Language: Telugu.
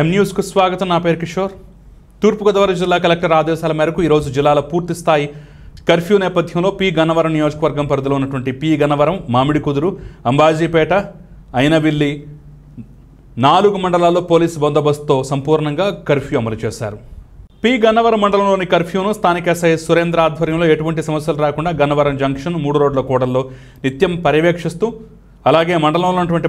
ఎం న్యూస్కు స్వాగతం. నా పేరు కిషోర్. తూర్పుగోదావరి జిల్లా కలెక్టర్ ఆదేశాల మేరకు ఈరోజు జిల్లాలో పూర్తి స్థాయి కర్ఫ్యూ నేపథ్యంలో పి. గన్నవరం నియోజకవర్గం పరిధిలో ఉన్నటువంటి పి. గన్నవరం మామిడి కుదురు అంబాజీపేట అయినవిల్లి నాలుగు మండలాల్లో పోలీసు బందోబస్తుతో సంపూర్ణంగా కర్ఫ్యూ అమలు చేశారు. పి. గన్నవరం మండలంలోని కర్ఫ్యూను స్థానిక ఎస్ఐ సురేంద్ర ఆధ్వర్యంలో ఎటువంటి సమస్యలు రాకుండా గన్నవరం జంక్షన్ మూడు రోడ్ల కూడల్లో నిత్యం పర్యవేక్షిస్తూ అలాగే మండలంలో ఉన్నటువంటి